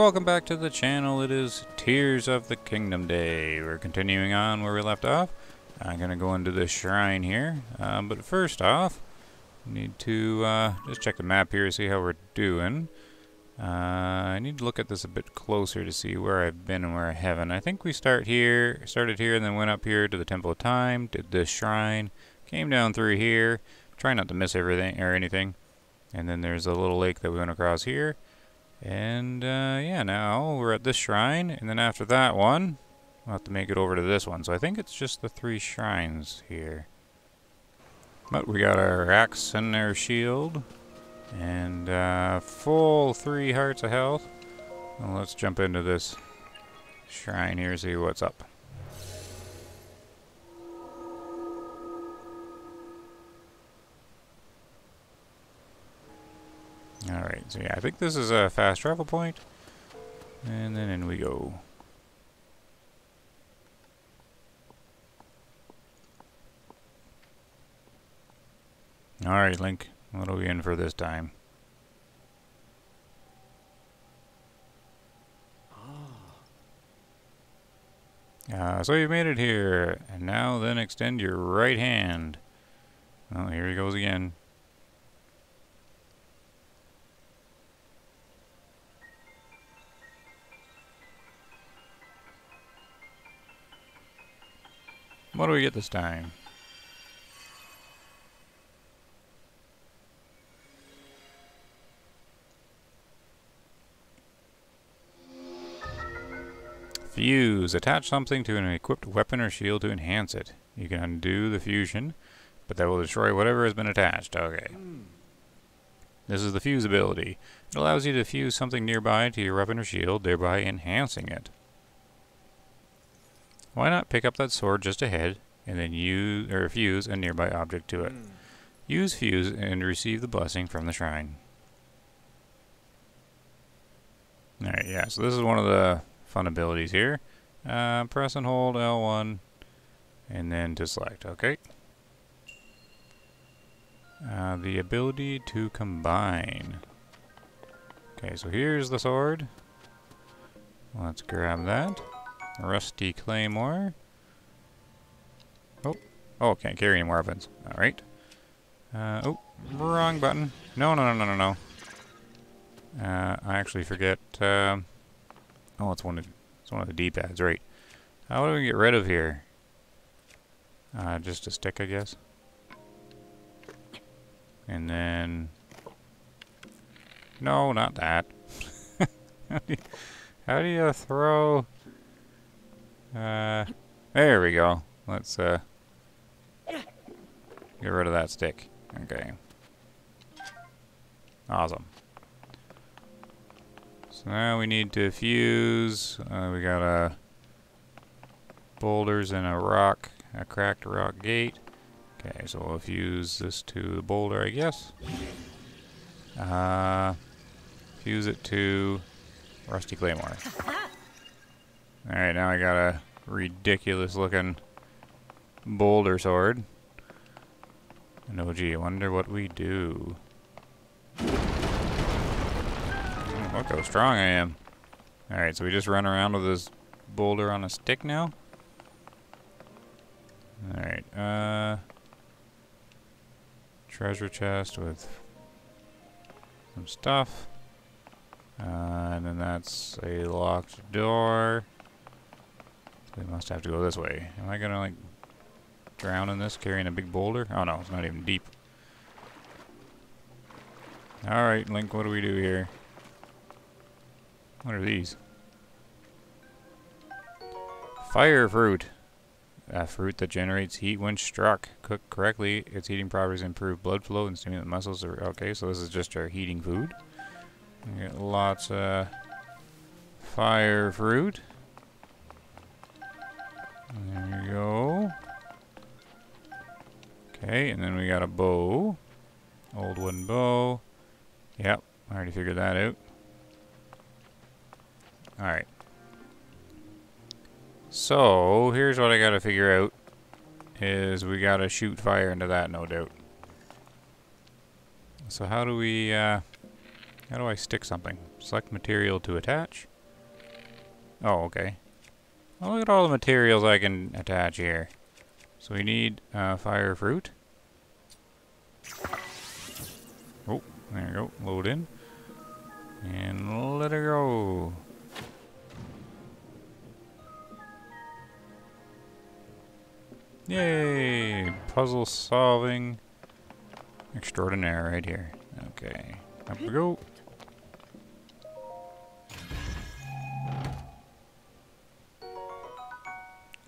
welcome back to the channel. It is Tears of the Kingdom Day. We're continuing on where we left off. I'm going to go into the shrine here. Um, but first off, need to uh, just check the map here to see how we're doing. Uh, I need to look at this a bit closer to see where I've been and where I haven't. I think we start here, started here and then went up here to the Temple of Time, did this shrine, came down through here, try not to miss everything or anything. And then there's a little lake that we went across here. And uh, yeah, now we're at this shrine, and then after that one, we'll have to make it over to this one. So I think it's just the three shrines here. But we got our axe and our shield, and uh, full three hearts of health. Well, let's jump into this shrine here, see what's up. Alright, so yeah, I think this is a fast travel point. And then in we go. Alright, Link. What are we in for this time? Uh, so you've made it here, and now then extend your right hand. Oh, here he goes again. What do we get this time? Fuse. Attach something to an equipped weapon or shield to enhance it. You can undo the fusion, but that will destroy whatever has been attached. Okay. This is the fuse ability. It allows you to fuse something nearby to your weapon or shield, thereby enhancing it. Why not pick up that sword just ahead and then use or fuse a nearby object to it? Use fuse and receive the blessing from the shrine. Alright, yeah, so this is one of the fun abilities here. Uh, press and hold L1 and then to select, okay? Uh, the ability to combine. Okay, so here's the sword. Let's grab that. Rusty Claymore. Oh, oh, can't carry any more weapons. Alright. Uh, oh, wrong button. No, no, no, no, no, no. Uh, I actually forget, um, oh, it's one of, it's one of the D-pads, right. Uh, what do we get rid of here? Uh, just a stick, I guess. And then, no, not that. how, do you, how do you throw uh, there we go. Let's, uh, get rid of that stick. Okay. Awesome. So now we need to fuse. Uh, we got a boulders and a rock, a cracked rock gate. Okay, so we'll fuse this to the boulder, I guess. Uh, fuse it to Rusty Claymore. Alright, now I got a ridiculous looking boulder sword. And oh gee, I wonder what we do. Oh, look how strong I am. Alright, so we just run around with this boulder on a stick now? Alright, uh... Treasure chest with some stuff. Uh, and then that's a locked door. We must have to go this way. Am I gonna like drown in this carrying a big boulder? Oh no, it's not even deep. Alright, Link, what do we do here? What are these? Fire fruit. A fruit that generates heat when struck. Cooked correctly, its heating properties improve blood flow and stimulate muscles. Okay, so this is just our heating food. We get lots of fire fruit. There you go. Okay, and then we got a bow. Old wooden bow. Yep, I already figured that out. Alright. So, here's what I gotta figure out. Is we gotta shoot fire into that, no doubt. So how do we, uh... How do I stick something? Select material to attach. Oh, okay. Well, look at all the materials I can attach here. So we need uh, fire fruit. Oh, there you go. Load in. And let her go. Yay! Puzzle solving extraordinaire right here. Okay. Up we go.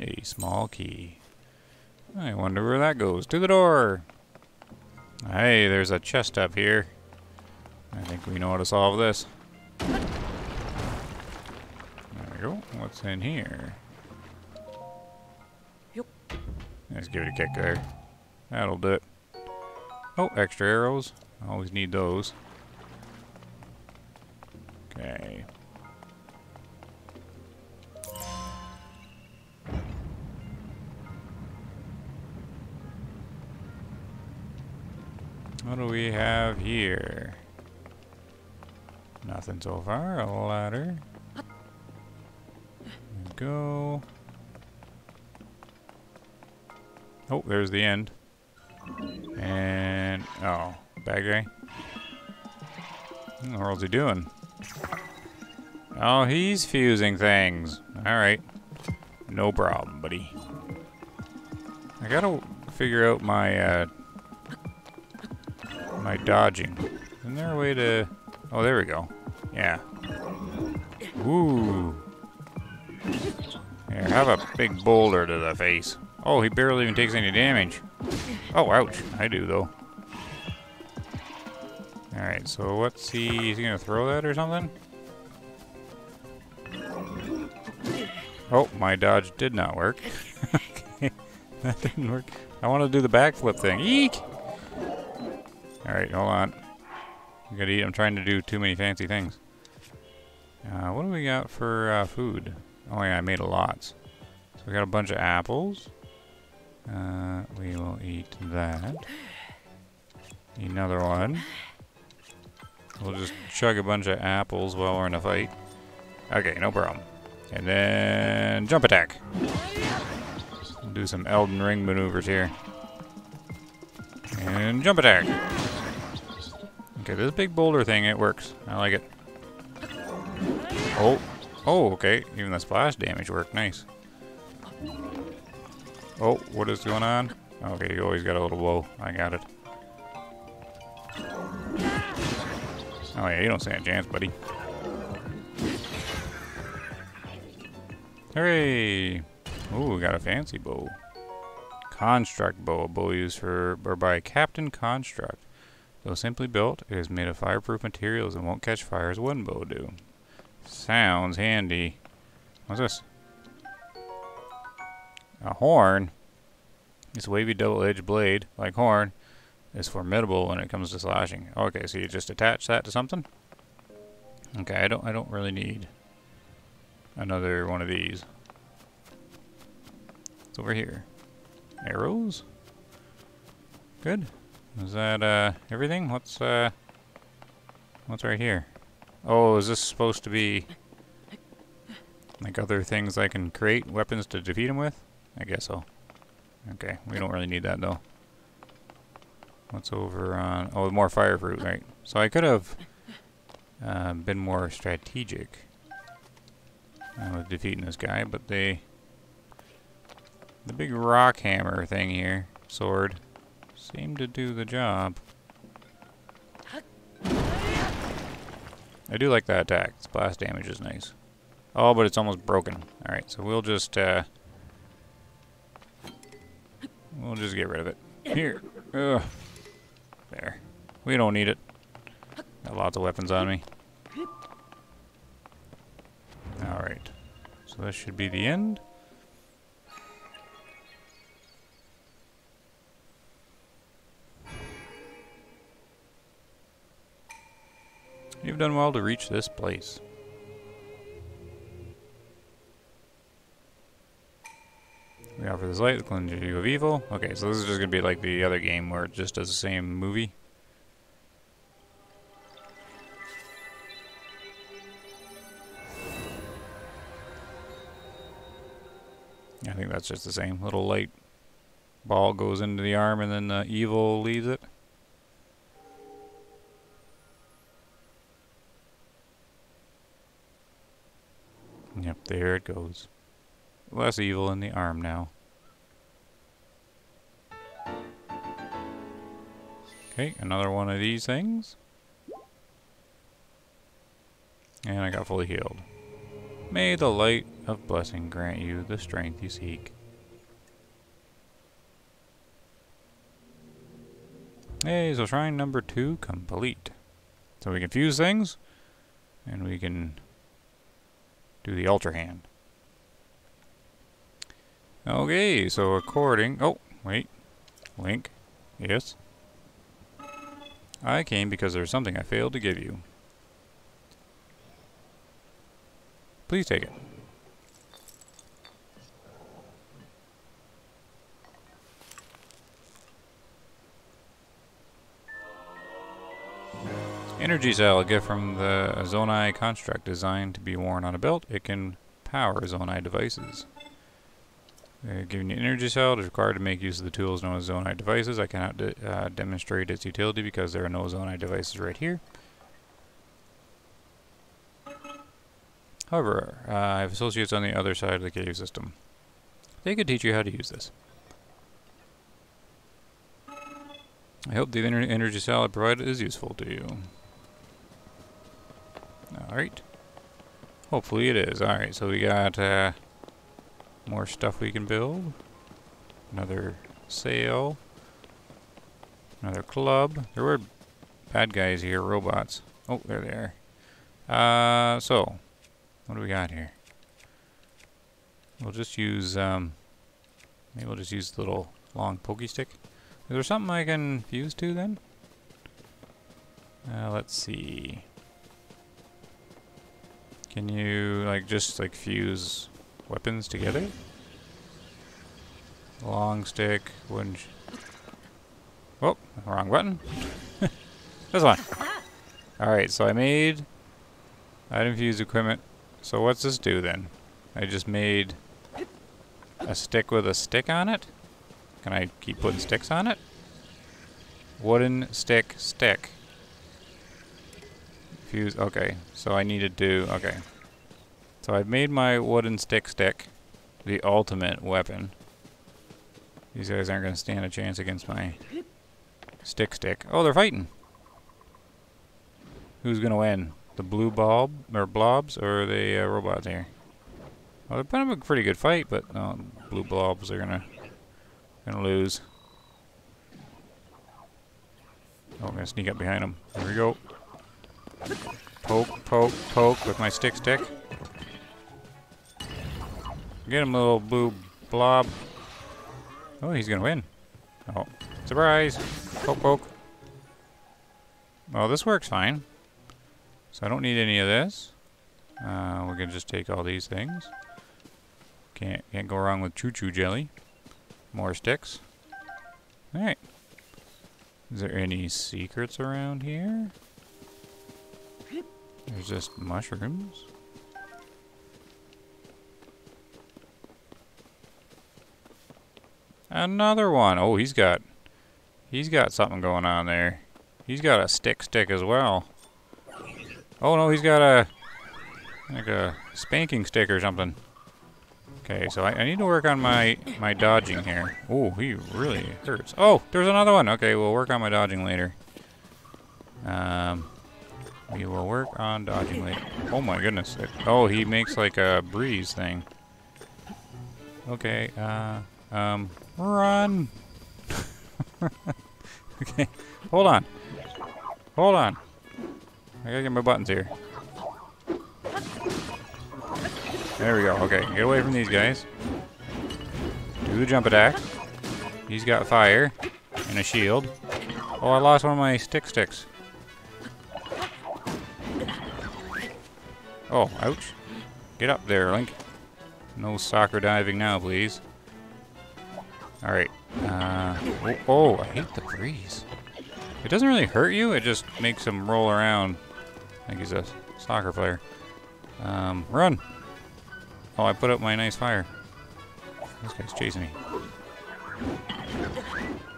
A small key. I wonder where that goes. To the door! Hey, there's a chest up here. I think we know how to solve this. There we go. What's in here? Yep. Let's give it a kick there. That'll do it. Oh, extra arrows. I always need those. Okay. What do we have here? Nothing so far. A ladder. go. Oh, there's the end. And, oh, bad guy. What the world's he doing? Oh, he's fusing things. Alright. No problem, buddy. I gotta figure out my, uh, my dodging. Isn't there a way to... Oh, there we go. Yeah. Ooh. Here, have a big boulder to the face. Oh, he barely even takes any damage. Oh, ouch. I do, though. Alright, so what's he... Is he gonna throw that or something? Oh, my dodge did not work. okay, that didn't work. I want to do the backflip thing. Eek! Alright, hold on. I gotta eat. I'm trying to do too many fancy things. Uh, what do we got for uh, food? Oh yeah, I made a lot. So we got a bunch of apples. Uh, we will eat that. Another one. We'll just chug a bunch of apples while we're in a fight. Okay, no problem. And then jump attack. Do some Elden Ring maneuvers here. And jump attack. Okay, this big boulder thing, it works. I like it. Oh. Oh, okay. Even the splash damage worked. Nice. Oh, what is going on? Okay, you always got a little blow. I got it. Oh yeah, you don't stand a chance, buddy. Hooray! Ooh, we got a fancy bow. Construct bow, a bow used for or by Captain Construct. Though simply built, it is made of fireproof materials and won't catch fire as wooden bow do. Sounds handy. What's this? A horn. This wavy double-edged blade, like horn, is formidable when it comes to slashing. Okay, so you just attach that to something? Okay, I don't I don't really need another one of these. It's over here. Arrows? Good. Is that uh everything? What's uh what's right here? Oh, is this supposed to be like other things I can create weapons to defeat him with? I guess so. Okay, we don't really need that though. What's over on... Oh, more fire fruit, right. So I could have uh, been more strategic uh, with defeating this guy, but they... The big rock hammer thing here, sword, seemed to do the job. I do like that attack. Its blast damage is nice. Oh, but it's almost broken. Alright, so we'll just, uh... We'll just get rid of it. Here. Ugh. There. We don't need it. Got lots of weapons on me. Alright. So this should be the end. You've done well to reach this place. We offer this light to cleanse you of evil. Okay, so this is just going to be like the other game where it just does the same movie. I think that's just the same. Little light ball goes into the arm and then the evil leaves it. Yep, there it goes. Less evil in the arm now. Okay, another one of these things. And I got fully healed. May the light of blessing grant you the strength you seek. Hey, so shrine number two complete. So we can fuse things, and we can do the Ultra Hand. Okay, so according... Oh, wait. Link. Yes? I came because there's something I failed to give you. Please take it. Energy cell, a gift from the Zonai construct designed to be worn on a belt. It can power Zonai devices. Uh, giving you energy cell is required to make use of the tools known as Zonai devices. I cannot de uh, demonstrate its utility because there are no Zonai devices right here. However, uh, I have associates on the other side of the cave system. They could teach you how to use this. I hope the energy cell I provided is useful to you. Alright. Hopefully it is. Alright, so we got uh, more stuff we can build. Another sail. Another club. There were bad guys here, robots. Oh, there they are. Uh, so, what do we got here? We'll just use, um, maybe we'll just use the little long pokey stick. Is there something I can fuse to then? Uh, let's see. Can you, like, just, like, fuse weapons together? Long stick, wooden... oh, wrong button. this one. Alright, so I made item fuse equipment. So what's this do then? I just made a stick with a stick on it? Can I keep putting sticks on it? Wooden stick stick. Fuse, okay. So I need to, do... okay. So I've made my wooden stick stick the ultimate weapon. These guys aren't going to stand a chance against my stick stick. Oh, they're fighting. Who's going to win? The blue bulb, or blobs, or the uh, robots here? Well, they're putting up a pretty good fight, but blue blobs are going to gonna lose. Oh, I'm going to sneak up behind them. There we go. Poke, poke, poke with my stick stick. Get him, a little blue blob. Oh, he's gonna win. Oh, surprise! Poke, poke. Well, this works fine. So I don't need any of this. Uh, we're gonna just take all these things. Can't can't go wrong with chuchu jelly. More sticks. All right. Is there any secrets around here? There's just mushrooms. Another one. Oh, he's got he's got something going on there. He's got a stick stick as well. Oh no, he's got a like a spanking stick or something. Okay, so I, I need to work on my my dodging here. Oh, he really hurts. Oh, there's another one. Okay, we'll work on my dodging later. Um, we will work on dodging later. Oh my goodness. It, oh, he makes like a breeze thing. Okay, uh, um, run! okay, hold on. Hold on. I gotta get my buttons here. There we go. Okay, get away from these guys. Do the jump attack. He's got fire and a shield. Oh, I lost one of my stick sticks. Oh, ouch. Get up there, Link. No soccer diving now, please. Alright. Uh, oh, oh, I hate the breeze. It doesn't really hurt you, it just makes him roll around. I think he's a soccer player. Um, run! Oh, I put up my nice fire. This guy's chasing me.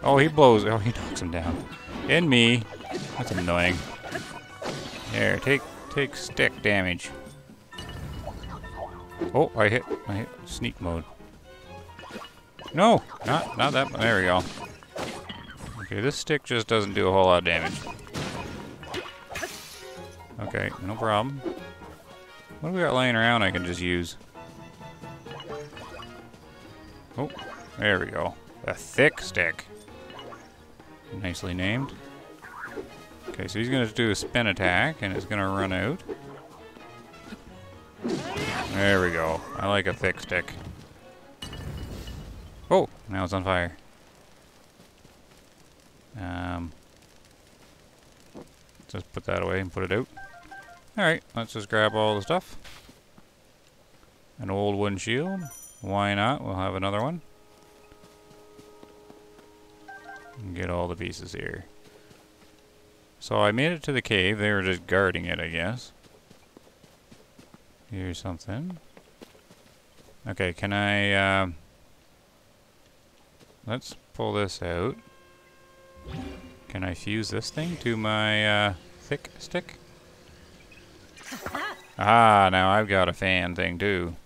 Oh, he blows. Oh, he knocks him down. And me. That's annoying. There, take take stick damage. Oh, I hit I hit sneak mode. No, not not that. There we go. Okay, this stick just doesn't do a whole lot of damage. Okay, no problem. What do we got laying around I can just use? Oh, there we go. A thick stick. Nicely named. Okay, so he's to do a spin attack, and it's to run out. There we go. I like a thick stick. Oh, now it's on fire. Um, just put that away and put it out. Alright, let's just grab all the stuff. An old wooden shield. Why not? We'll have another one. And get all the pieces here. So I made it to the cave. They were just guarding it, I guess. Here's something. Okay, can I, uh, Let's pull this out. Can I fuse this thing to my, uh, thick stick? Ah, now I've got a fan thing, too.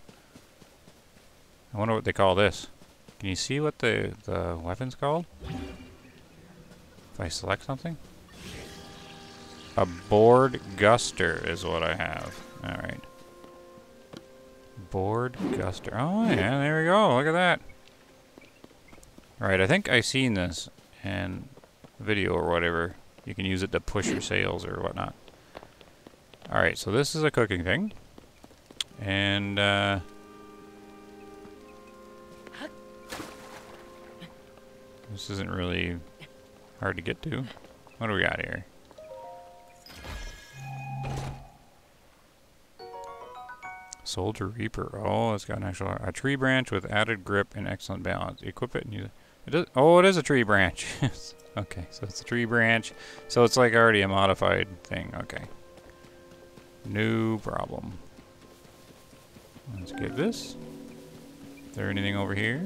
I wonder what they call this. Can you see what the, the weapon's called? If I select something? A board guster is what I have. Alright. Board guster. Oh, yeah, there we go. Look at that. Alright, I think I seen this in video or whatever. You can use it to push your sails or whatnot. Alright, so this is a cooking thing. And, uh... This isn't really hard to get to. What do we got here? Soldier Reaper. Oh, it's got an actual a tree branch with added grip and excellent balance. Equip it and use it. does, oh, it is a tree branch. okay, so it's a tree branch. So it's like already a modified thing. Okay. No problem. Let's get this. Is there anything over here?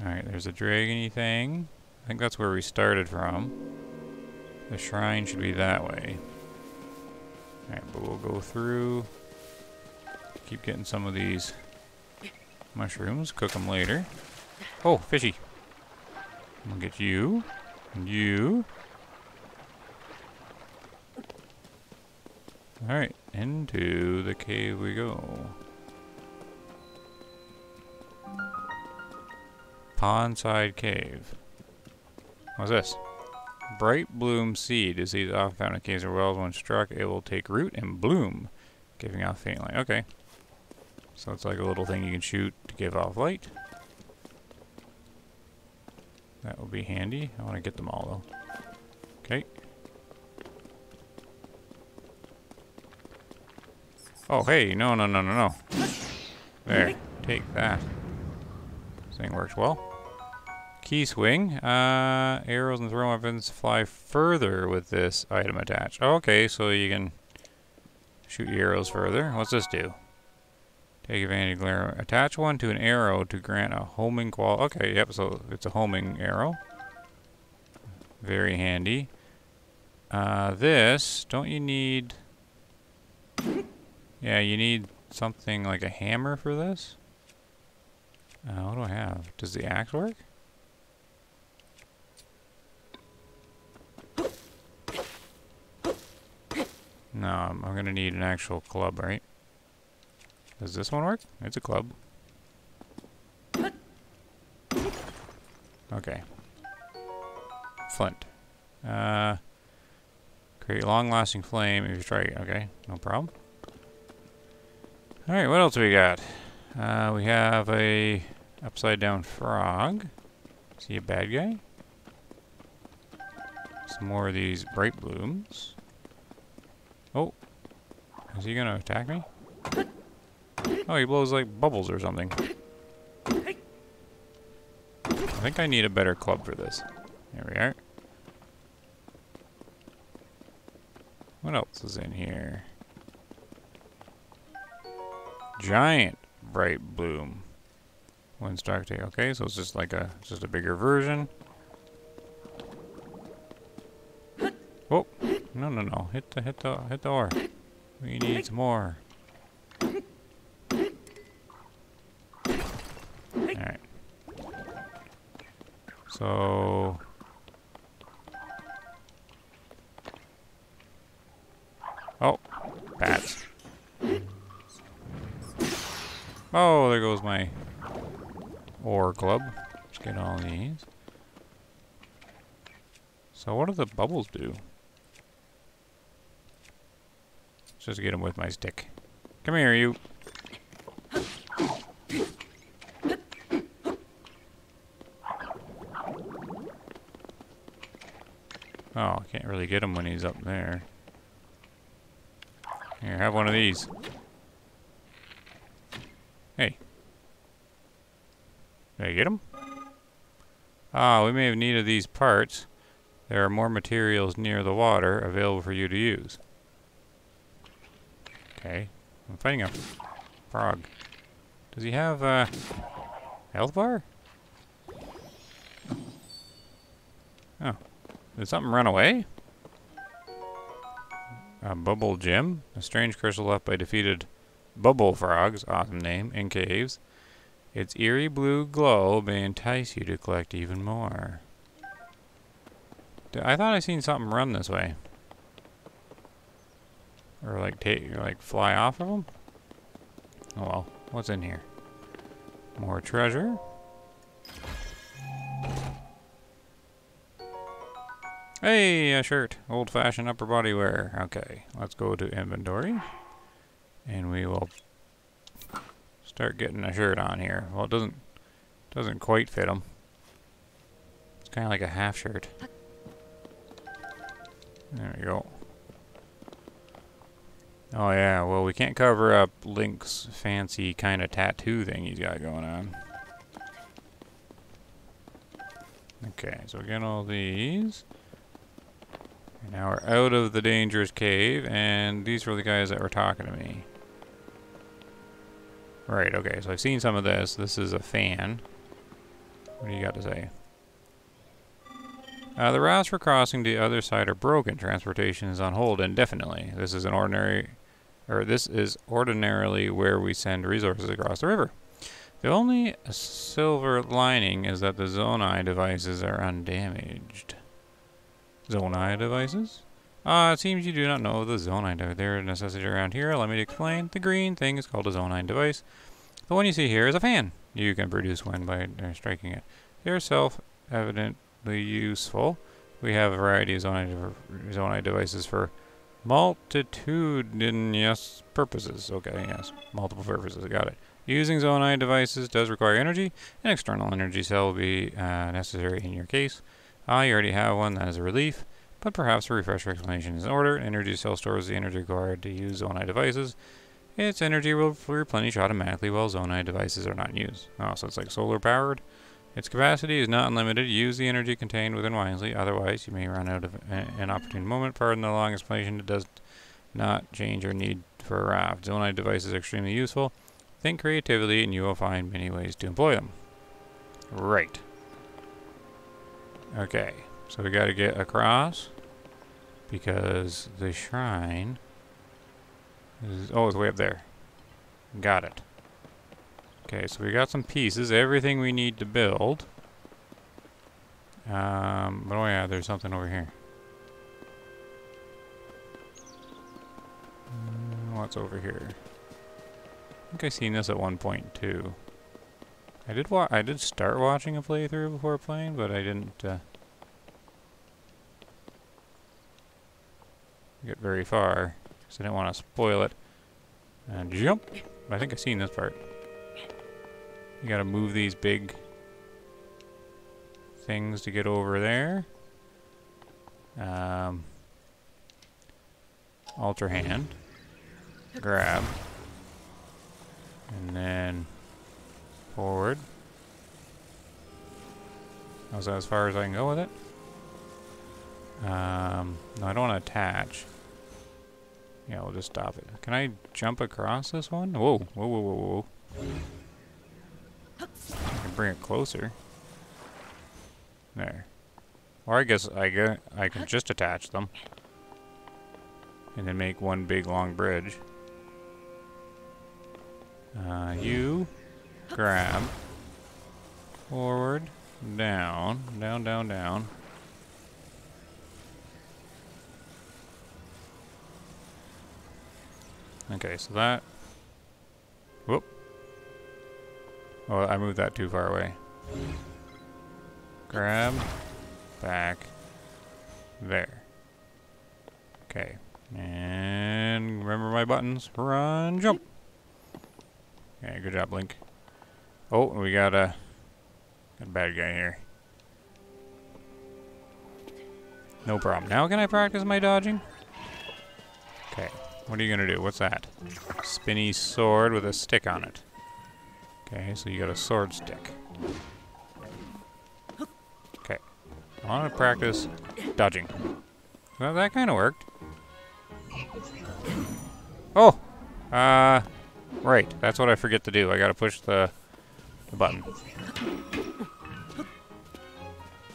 Alright, there's a dragony thing. I think that's where we started from. The shrine should be that way. Alright, but we'll go through. Keep getting some of these mushrooms. Cook them later. Oh, fishy. I'm gonna get you. And you. Alright, into the cave we go. Pondside Cave. What's this? Bright bloom seed is these often found in caves or wells. When struck, it will take root and bloom, giving off faint light. Okay. So it's like a little thing you can shoot to give off light. That will be handy. I want to get them all though. Okay. Oh, hey, no, no, no, no, no. There, take that. This thing works well. Keese wing. Uh, arrows and throw weapons fly further with this item attached. okay, so you can shoot your arrows further. What's this do? Take advantage of glare. Attach one to an arrow to grant a homing qual. Okay, yep, so it's a homing arrow. Very handy. Uh, this, don't you need... Yeah, you need something like a hammer for this? Uh, what do I have? Does the axe work? No, I'm, gonna need an actual club, right? Does this one work? It's a club. Okay. Flint. Uh, create long-lasting flame if you try. Okay, no problem. Alright, what else we got? Uh, we have a upside down frog. Is he a bad guy? Some more of these bright blooms. Is he gonna attack me? Oh, he blows like bubbles or something. I think I need a better club for this. There we are. What else is in here? giant bright bloom. Windstalk tea. Okay, so it's just like a just a bigger version. Oh, no, no, no! Hit the hit the hit the ore. We need some more. All right. So. Oh, bats. Oh, there goes my ore club. Let's get all these. So what do the bubbles do? Let's just get him with my stick. Come here, you. Oh, I can't really get him when he's up there. Here, have one of these. Hey. Did I get him? Ah, we may have needed these parts. There are more materials near the water available for you to use. Okay. I'm fighting a frog. Does he have a health bar? Oh. Did something run away? A bubbul gem. A strange crystal left by defeated bubbulfrogs, awesome name, in caves. Its eerie blue glow may entice you to collect even more. I thought I seen something run this way. Or like take, like fly off of them? Oh well, what's in here? More treasure. Hey, a shirt. Old-fashioned upper body wear. Okay, let's go to inventory. And we will start getting a shirt on here. Well, it doesn't doesn't quite fit him. It's kind of like a half shirt. There we go. Oh yeah, well we can't cover up Link's fancy kind of tattoo thing he's got going on. Okay, so we get all these. And now we're out of the dangerous cave, and these were the guys that were talking to me. Right, okay, so I've seen some of this. This is a fan. What do you got to say? Uh, the routes for crossing the other side are broken. Transportation is on hold indefinitely. This is an ordinary, or this is ordinarily where we send resources across the river. The only silver lining is that the Zonai devices are undamaged. Zonai devices? Ah, uh, it seems you do not know the Zonai. They're a necessity around here. Let me explain. The green thing is called a Zonai device. The one you see here is a fan. You can produce wind by uh, striking it. They're self-evidently useful. We have a variety of Zonai, Zonai devices for multitudinous purposes. Okay, yes, multiple purposes. Got it. Using Zonai devices does require energy. An external energy cell will be uh, necessary in your case. Ah, you already have one, that is a relief. But perhaps a refresher explanation is in order. Energy cell stores the energy required to use Zonai devices. Its energy will replenish automatically while Zonai devices are not used. Oh, so it's like solar powered. Its capacity is not unlimited. Use the energy contained within wisely, otherwise you may run out of an opportune moment. Pardon the long explanation. It does not change your need for a raft. Zonai devices are extremely useful. Think creatively and you will find many ways to employ them. Right. Okay, so we got to get across because the shrine is, oh, it's way up there. Got it. Okay, so we got some pieces, everything we need to build. Um, oh yeah, there's something over here. Mm, what's over here? I think I seen this at one point too. I did wa I did start watching a playthrough before playing, but I didn't uh, get very far because I didn't want to spoil it. And jump! I think I've seen this part. You gotta move these big things to get over there. Um, Ultra hand. Grab. And then forward. Is that as far as I can go with it? Um, no, I don't want to attach. Yeah, we'll just stop it. Can I jump across this one? Whoa, whoa, whoa, whoa, whoa. I can bring it closer. There. Or I guess I get I can just attach them. And then make one big long bridge. Uh, you grab forward, down, down, down, down. Okay, so that. Whoop. Oh, I moved that too far away. Grab. Back. There. Okay. And remember my buttons. Run, jump. Okay, good job, Link. Oh, we got a, got a bad guy here. No problem. Now can I practice my dodging? Okay. What are you going to do? What's that? Spinny sword with a stick on it. Okay, so you got a sword stick. Okay. I want to practice dodging. Well, that kind of worked. Oh! Uh, right. That's what I forget to do. I gotta push the, the button.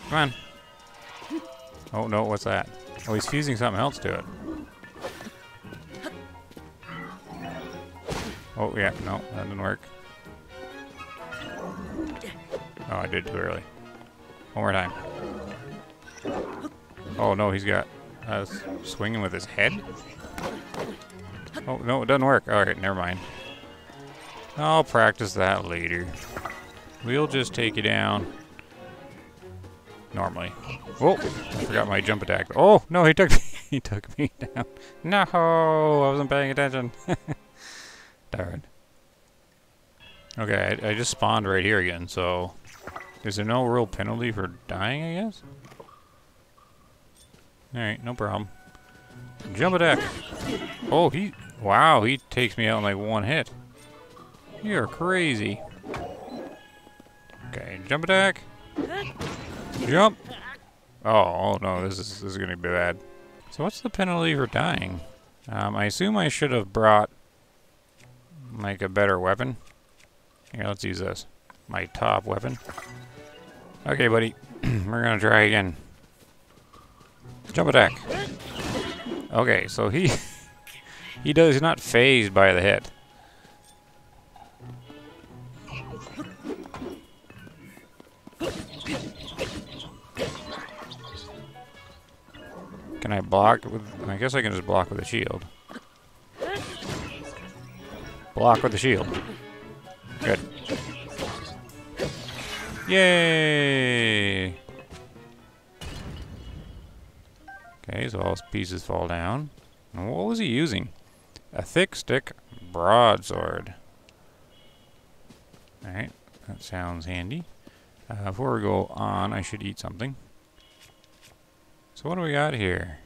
Come on. Oh, no, what's that? Oh, he's fusing something else to it. Oh, yeah, no, that didn't work. Oh, I did too early. One more time. Oh, no, he's got uh, swinging with his head? Oh, no, it doesn't work. Alright, never mind. I'll practice that later. We'll just take you down. Normally. Oh, I forgot my jump attack. Oh, no, he took me, he took me down. No, I wasn't paying attention. Darn. Okay, I, I just spawned right here again, so... Is there no real penalty for dying, I guess? Alright, no problem. Jump attack! Oh, he... Wow, he takes me out in like one hit. You're crazy. Okay, jump attack! Jump! Oh, oh no, this is, this is gonna be bad. So what's the penalty for dying? Um, I assume I should have brought like a better weapon. Here, let's use this. My top weapon. Okay, buddy. We're gonna try again. Jump attack. Okay, so he he does not phased by the hit. Can I block with I guess I can just block with a shield. Block with the shield. Good. Yay! Okay, so all his pieces fall down. And what was he using? A thick stick broadsword. Alright, that sounds handy. Uh, before we go on, I should eat something. So what do we got here?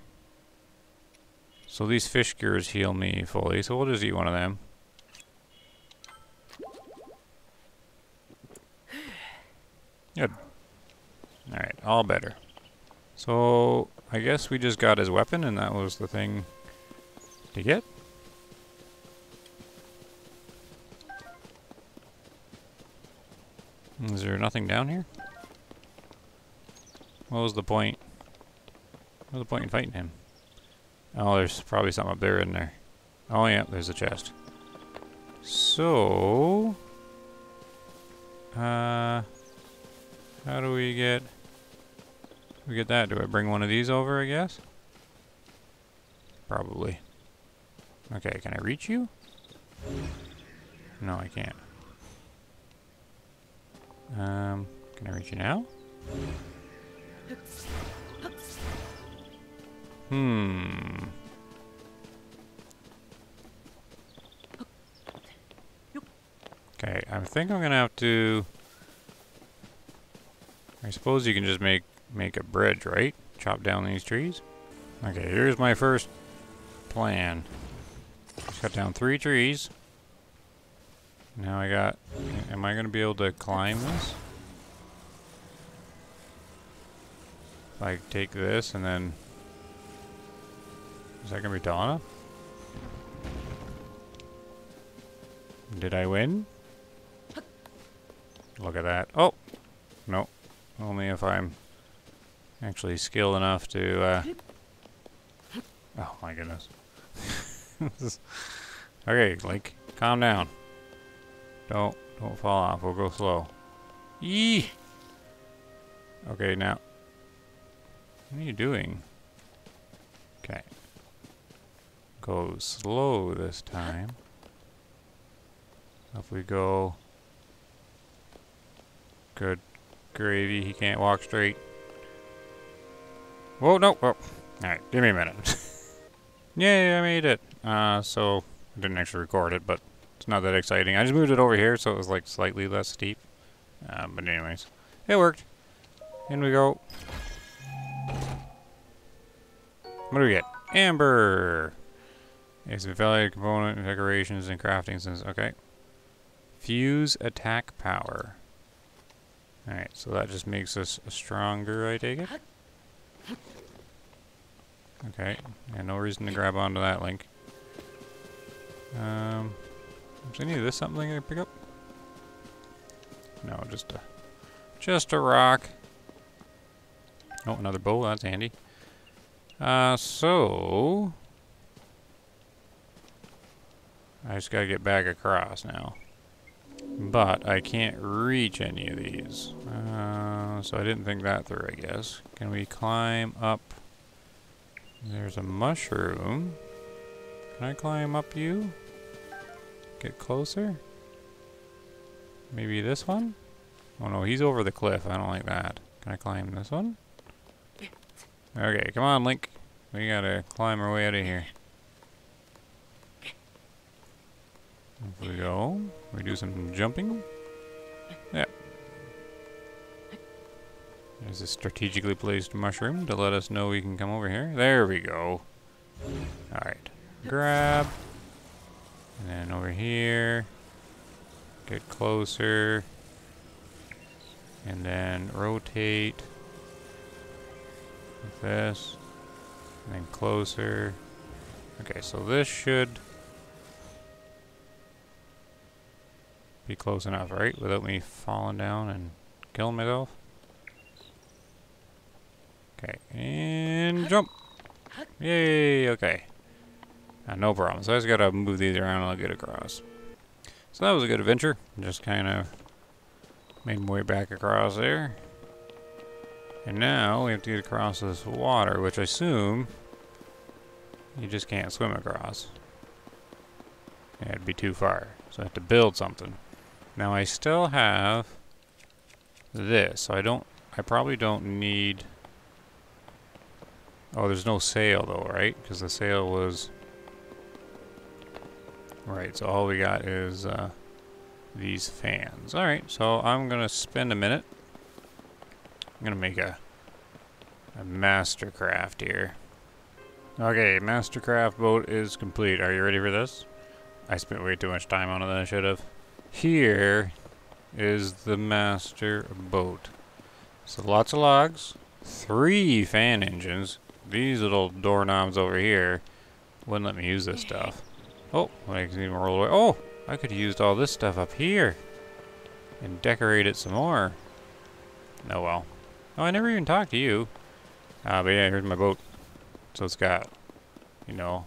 So these fish cures heal me fully, so we'll just eat one of them. Good. Alright, all better. So, I guess we just got his weapon and that was the thing to get. Is there nothing down here? What was the point? What was the point in fighting him? Oh, there's probably something up there in there. Oh yeah, there's a chest. So... Uh... How do we get... We get that. Do I bring one of these over, I guess? Probably. Okay, can I reach you? No, I can't. Um, can I reach you now? Hmm. Okay, I think I'm gonna have to I suppose you can just make make a bridge, right? Chop down these trees. Okay, here's my first plan. cut down three trees. Now I got... Am I going to be able to climb this? If I take this and then... Is that going to be Donna? Did I win? Look at that. Oh! No. Only if I'm actually skilled enough to, uh... Oh my goodness. okay, Link, calm down. Don't, don't fall off. We'll go slow. Yee! Okay, now. What are you doing? Okay. Go slow this time. If we go... Good gravy, he can't walk straight. Whoa, no, oh. Alright, give me a minute. Yay, I made it. Uh, so, I didn't actually record it, but it's not that exciting. I just moved it over here so it was like slightly less steep. Uh, but anyways, it worked. In we go. What do we get? Amber! It's a valued component, decorations, and crafting since, okay. Fuse attack power. Alright, so that just makes us stronger, I take it? Okay, and no reason to grab onto that link. Um, is any of this something I pick up? No, just a, just a rock. Oh, another bow, that's handy. Uh, so... I just gotta get back across now. But I can't reach any of these. Uh, so I didn't think that through, I guess. Can we climb up? There's a mushroom. Can I climb up you? Get closer? Maybe this one? Oh no, he's over the cliff. I don't like that. Can I climb this one? Okay, come on, Link. We gotta climb our way out of here. We go, we do some jumping. Yeah. There's a strategically placed mushroom to let us know we can come over here. There we go. Alright. Grab. And then over here. Get closer. And then rotate. Like this. And then closer. Okay, so this should be close enough, right? Without me falling down and killing myself. Okay, and jump! Yay, okay. Uh, no problem. So I just gotta move these around and I'll get across. So that was a good adventure. Just kind of made my way back across there. And now we have to get across this water, which I assume you just can't swim across. Yeah, it'd be too far. So I have to build something. Now I still have this. So I don't, I probably don't need, oh, there's no sail though, right? Because the sail was, right, so all we got is uh, these fans. Alright, so I'm to spend a minute. I'm to make a, a mastercraft here. Okay, mastercraft boat is complete. Are you ready for this? I spent way too much time on it than I should have. Here is the master boat. So lots of logs, three fan engines. These little doorknobs over here wouldn't let me use this stuff. Oh, I can even roll away. Oh, I could have used all this stuff up here and decorate it some more. Oh well. Oh, I never even talked to you. Ah, uh, but yeah, here's my boat. So it's got, you know,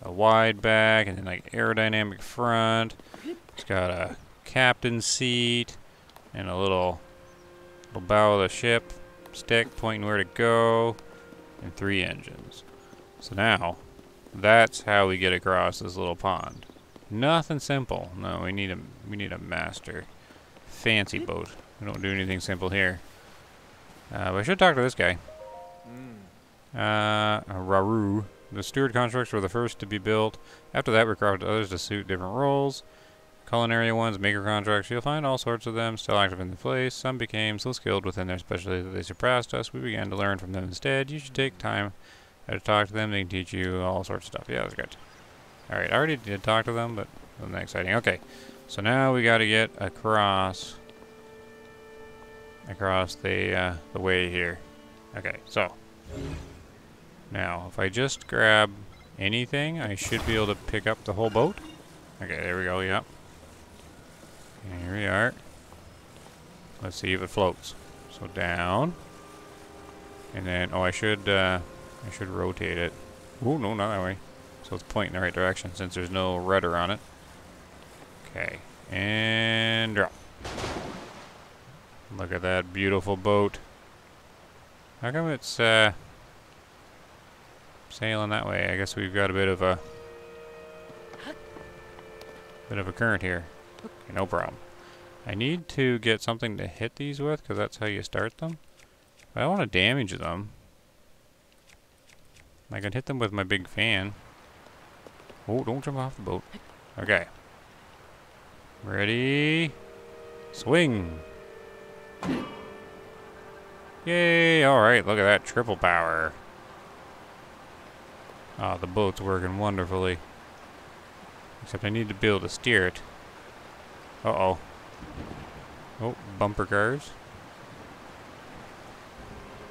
a wide back and then like aerodynamic front. It's got a captain seat and a little, little bow of the ship, stick pointing where to go, and three engines. So now, that's how we get across this little pond. Nothing simple. No, we need a we need a master. Fancy boat. We don't do anything simple here. Uh, but I should talk to this guy. Uh, Rauru. The steward constructs were the first to be built. After that, we crafted others to suit different roles. Culinary ones, maker contracts, you'll find all sorts of them still active in the place. Some became so skilled within their specialty that they surpassed us. We began to learn from them instead. You should take time to talk to them. They can teach you all sorts of stuff. Yeah, that's good. Alright, I already did talk to them, but wasn't that exciting. Okay, so now we got to get across across the, uh, the way here. Okay, so now if I just grab anything, I should be able to pick up the whole boat. Okay, there we go, yep. Here we are. Let's see if it floats. So down. And then, oh, I should, uh, I should rotate it. Oh, no, not that way. So it's pointing in the right direction since there's no rudder on it. Okay. And drop. Look at that beautiful boat. How come it's, uh, sailing that way? I guess we've got a bit of a, bit of a current here. No problem. I need to get something to hit these with, because that's how you start them. I don't want to damage them. I can hit them with my big fan. Oh, don't jump off the boat. Okay. Ready? Swing! Yay! Alright, look at that triple power. Ah, oh, the boat's working wonderfully. Except I need to be able to steer it. Uh-oh. Oh, bumper cars.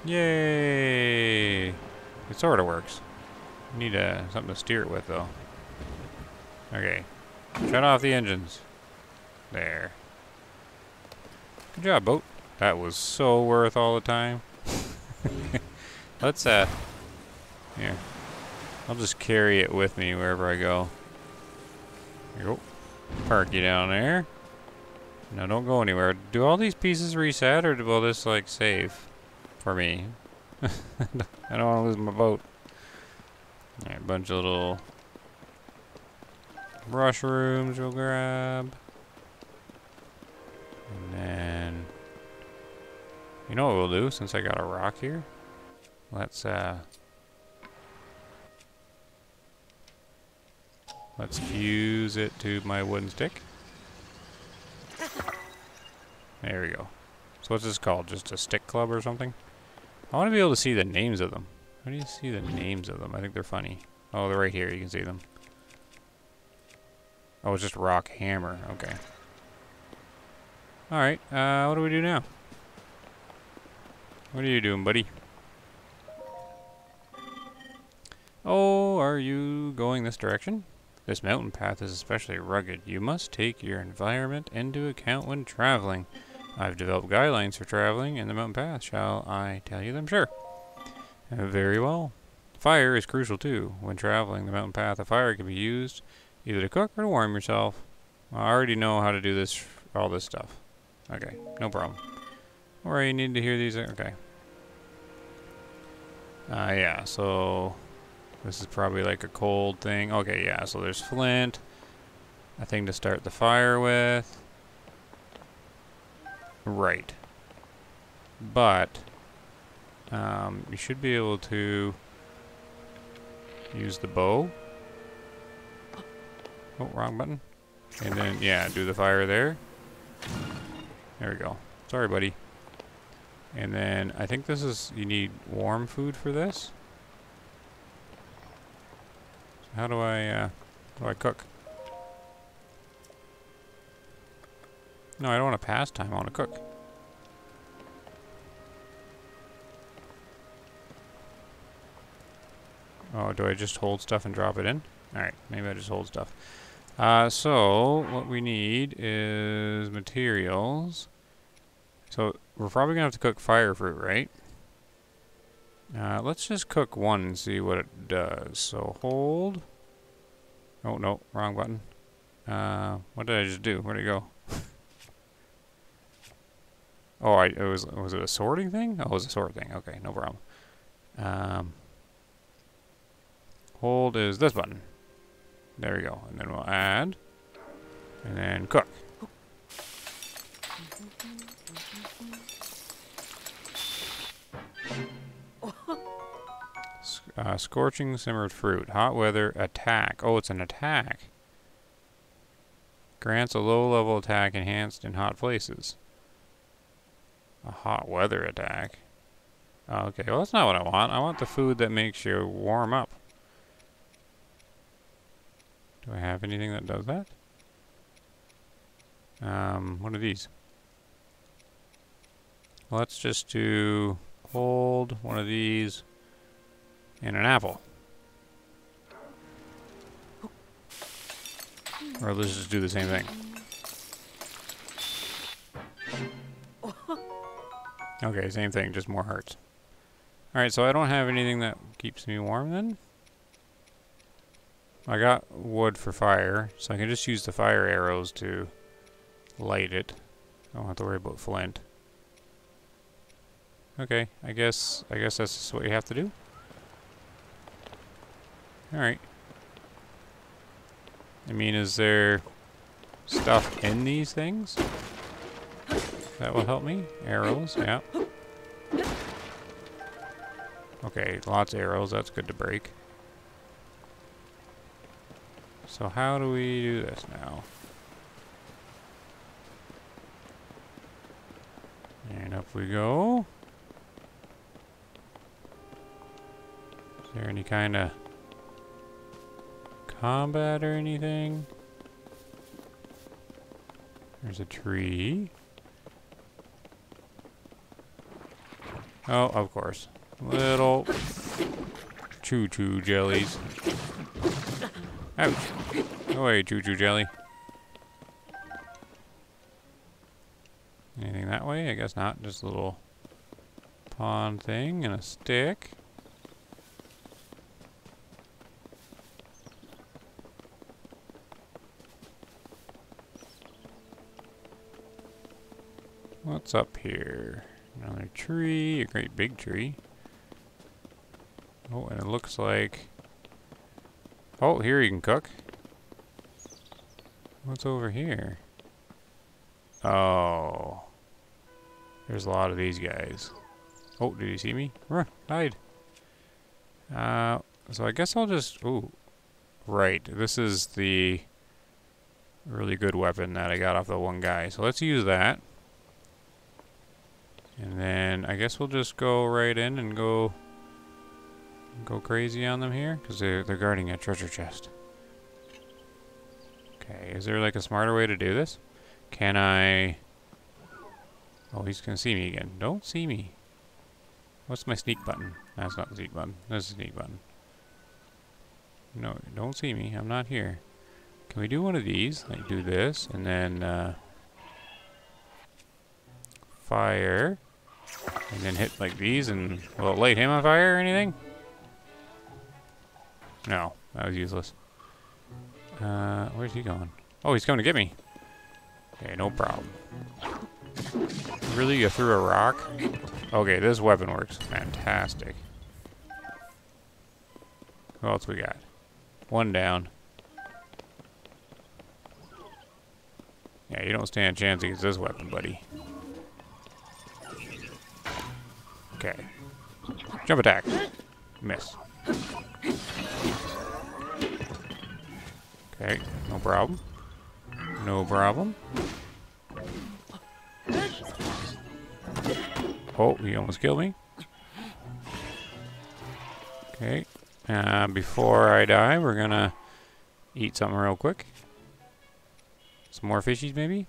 Yay! It sort of works. Need uh, something to steer it with, though. Okay. Shut off the engines. There. Good job, boat. That was so worth all the time. Let's, uh... Here. I'll just carry it with me wherever I go. Here you go. Park you down there. Now don't go anywhere. Do all these pieces reset or will this, like, save? For me. I don't want to lose my boat. Alright, bunch of little mushrooms we'll grab. And then, you know what we'll do since I got a rock here? Let's, uh, let's fuse it to my wooden stick. There we go. So what's this called? Just a stick club or something? I want to be able to see the names of them. How do you see the names of them? I think they're funny. Oh, they're right here. You can see them. Oh, it's just rock hammer. Okay. Alright, uh, what do we do now? What are you doing, buddy? Oh, are you going this direction? This mountain path is especially rugged. You must take your environment into account when traveling. I've developed guidelines for traveling in the mountain path. Shall I tell you them? Sure. Uh, very well. Fire is crucial too. When traveling the mountain path, a fire can be used either to cook or to warm yourself. I already know how to do this, all this stuff. Okay, no problem. Or you need to hear these, okay. Uh, yeah, so this is probably like a cold thing. Okay, yeah, so there's flint. A thing to start the fire with. Right. But, um, you should be able to use the bow. Oh, wrong button. And then, yeah, do the fire there. There we go. Sorry, buddy. And then, I think this is, you need warm food for this. So how do I, uh, how do I cook? No, I don't want to pass time. I want to cook. Oh, do I just hold stuff and drop it in? Alright, maybe I just hold stuff. Uh, so, what we need is materials. So, we're probably going to have to cook fire fruit, right? Uh, let's just cook one and see what it does. So, hold. Oh, no, wrong button. Uh, what did I just do? Where'd it go? Oh, I, it was was it a sorting thing? Oh, it was a sort thing. Okay, no problem. Um, hold is this button. There we go. And then we'll add. And then cook. Uh, scorching simmered fruit. Hot weather attack. Oh, it's an attack. Grants a low level attack enhanced in hot places. A hot weather attack. Oh, okay, well that's not what I want. I want the food that makes you warm up. Do I have anything that does that? Um, what are these? Let's just do hold one of these and an apple. Or let's just do the same thing. Okay, same thing, just more hearts. Alright, so I don't have anything that keeps me warm then? I got wood for fire, so I can just use the fire arrows to light it. I don't have to worry about flint. Okay, I guess I guess that's just what you have to do. Alright. I mean, is there stuff in these things? That will help me. Arrows, yeah. Okay, lots of arrows. That's good to break. So how do we do this now? And up we go. Is there any kind of combat or anything? There's a tree. Oh, of course. Little chuchu jellies. Ouch. Go away, chuchu jelly. Anything that way? I guess not. Just a little pond thing and a stick. What's up here? Another tree, a great big tree. Oh, and it looks like... Oh, here you can cook. What's over here? Oh. There's a lot of these guys. Oh, did you see me? Run, hide. Uh, so I guess I'll just... Ooh. Right, this is the really good weapon that I got off the one guy. So let's use that. And then I guess we'll just go right in and go go crazy on them here because they're, they're guarding a treasure chest. Okay, is there like a smarter way to do this? Can I... Oh, he's gonna see me again. Don't see me. What's my sneak button? That's not the sneak button. That's the sneak button. No, don't see me. I'm not here. Can we do one of these? Like do this, and then uh, fire, and then hit like these, and will it light him on fire or anything? No, that was useless. Uh, where's he going? Oh, he's coming to get me. Okay, no problem. Really? You threw a rock? Okay, this weapon works fantastic. Who else we got? One down. Yeah, you don't stand a chance against this weapon, buddy. Okay. Jump attack. Miss. Okay, no problem. No problem. Oh, he almost killed me. Okay. Uh, before I die, we're gonna eat something real quick. Some more fishies, maybe?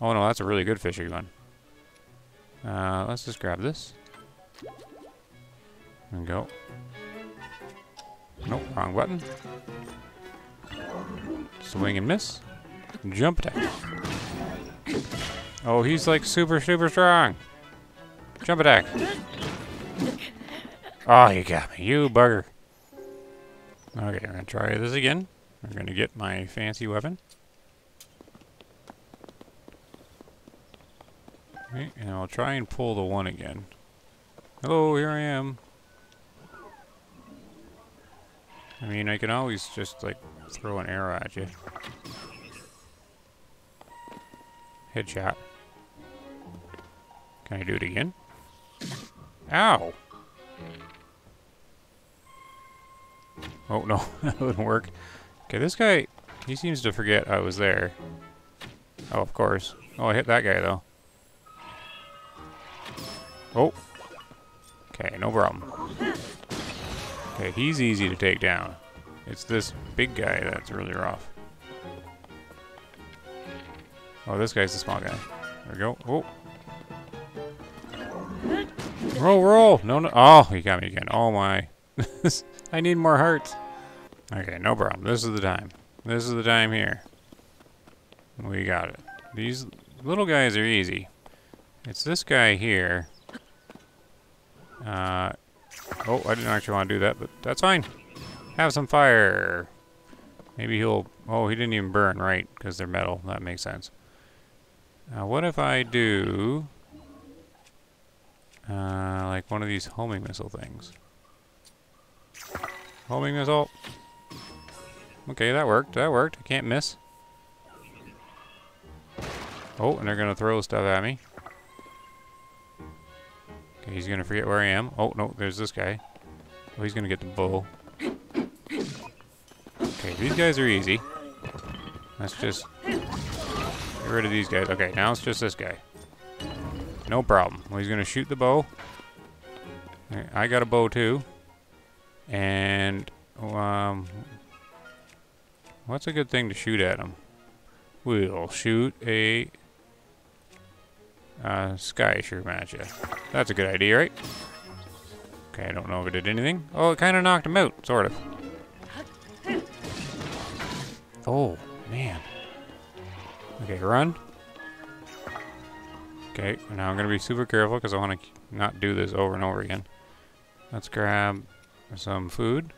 Oh no, that's a really good fishy one. Uh, let's just grab this. And go. Nope, wrong button. Swing and miss. Jump attack. Oh, he's like super, super strong. Jump attack. Oh, you got me, you bugger. Okay, I'm gonna try this again. I'm gonna get my fancy weapon. Okay, and I'll try and pull the one again. Hello, here I am. I mean, I can always just, like, throw an arrow at you. Headshot. Can I do it again? Ow! Oh, no. that wouldn't work. Okay, this guy, he seems to forget I was there. Oh, of course. Oh, I hit that guy, though. Oh. Okay, no problem. Okay, he's easy to take down. It's this big guy that's really rough. Oh, this guy's the small guy. There we go. Oh. Roll, roll! No, no. Oh, he got me again. Oh, my. I need more hearts. Okay, no problem. This is the time. This is the time here. We got it. These little guys are easy. It's this guy here. Uh, oh, I didn't actually want to do that, but that's fine. Have some fire. Maybe he'll... Oh, he didn't even burn, right, because they're metal. That makes sense. Now, what if I do... Uh, like one of these homing missile things. Homing missile. Okay, that worked. That worked. I can't miss. Oh, and they're going to throw stuff at me. Okay, he's to forget where I am. Oh, no, there's this guy. Oh, he's to get the bow. Okay, these guys are easy. Let's just get rid of these guys. Okay, now it's just this guy. No problem. Well, he's to shoot the bow. I got a bow too. And, um, what's a good thing to shoot at him? We'll shoot a uh, sky you. That's a good idea, right? Okay, I don't know if it did anything. Oh, it kind of knocked him out, sort of. Oh, man. Okay, run. Okay, now I'm going to be super careful because I want to not do this over and over again. Let's grab some food.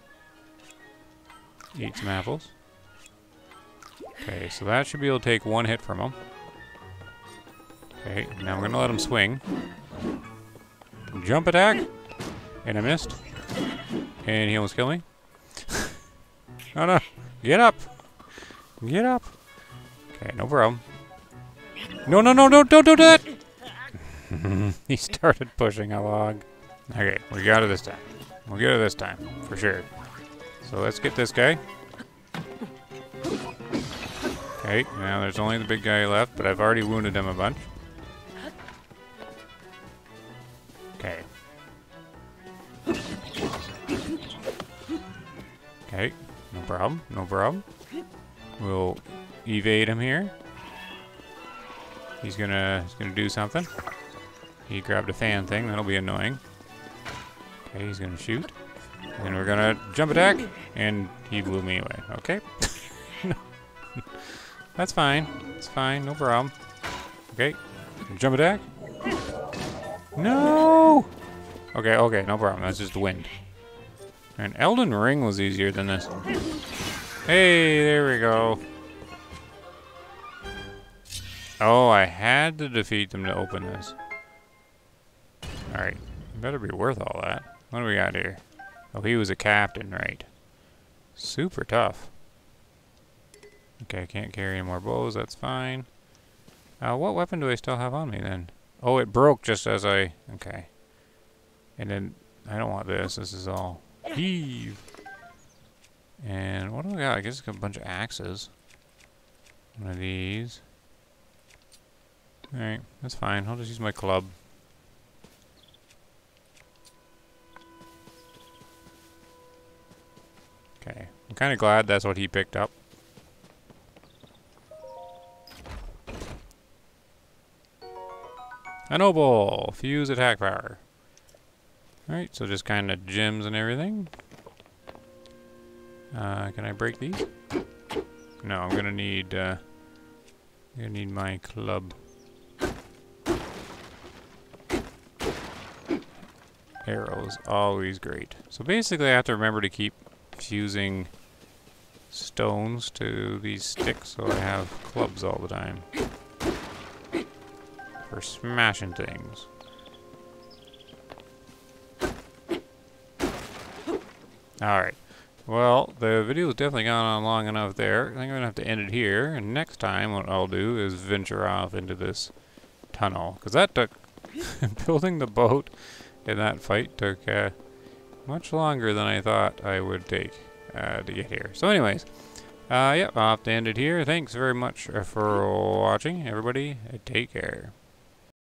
Eat some apples. Okay, so that should be able to take one hit from him. Okay, now I'm going to let him swing. Jump attack! And I missed. And he almost killed me. oh no! Get up! Get up! Okay, no problem. No, no, no, no, don't do that! he started pushing a log. Okay, we got it this time. We'll get it this time, for sure. So let's get this guy. Okay, now there's only the big guy left, but I've already wounded him a bunch. Okay. Okay, no problem, no problem. We'll evade him here. He's gonna he's gonna do something. He grabbed a fan thing, that'll be annoying. Okay, he's gonna shoot. And we're gonna jump attack, and he blew me away. Okay. That's fine. It's fine, no problem. Okay. Jump attack. No! Okay, okay, no problem. That's just the wind. And Elden Ring was easier than this. Hey, there we go. Oh, I had to defeat them to open this. Alright. Better be worth all that. What do we got here? Oh, he was a captain, right. Super tough. Okay, I can't carry any more bows, that's fine. Uh, what weapon do I still have on me then? Oh, it broke just as I... Okay. And then, I don't want this, this is all... Heave! And what do we got? I guess a bunch of axes. One of these. Alright, that's fine. I'll just use my club. Okay. I'm kind of glad that's what he picked up. An opal! Fuse attack power. Alright, so just kind of gems and everything. Uh, can I break these? No, I'm gonna need, uh, I'm gonna need my club. Arrows, always great. So basically I have to remember to keep fusing stones to these sticks so I have clubs all the time. For smashing things. Alright. Well, the video's definitely gone on long enough there. I think I'm going to have to end it here. And next time what I'll do is venture off into this tunnel. Because that took... building the boat in that fight took... Uh, much longer than I thought I would take uh, to get here. So anyways, uh, yeah, I'll have to end it here. Thanks very much uh, for watching, everybody. Take care.